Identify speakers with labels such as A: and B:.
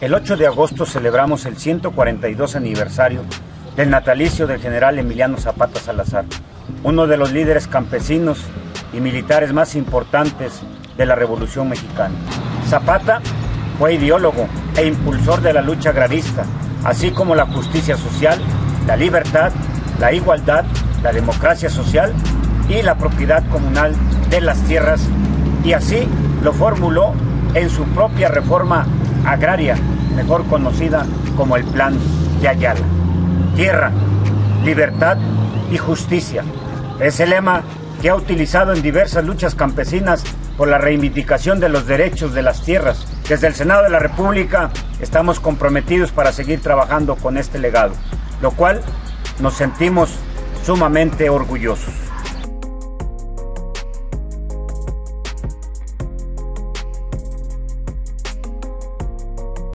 A: El 8 de agosto celebramos el 142 aniversario del natalicio del general Emiliano Zapata Salazar, uno de los líderes campesinos y militares más importantes de la Revolución Mexicana. Zapata fue ideólogo e impulsor de la lucha agrarista, así como la justicia social, la libertad, la igualdad, la democracia social y la propiedad comunal de las tierras, y así lo formuló en su propia reforma agraria, mejor conocida como el Plan de Ayala. Tierra, libertad y justicia. Es el lema que ha utilizado en diversas luchas campesinas por la reivindicación de los derechos de las tierras. Desde el Senado de la República estamos comprometidos para seguir trabajando con este legado, lo cual nos sentimos sumamente orgullosos.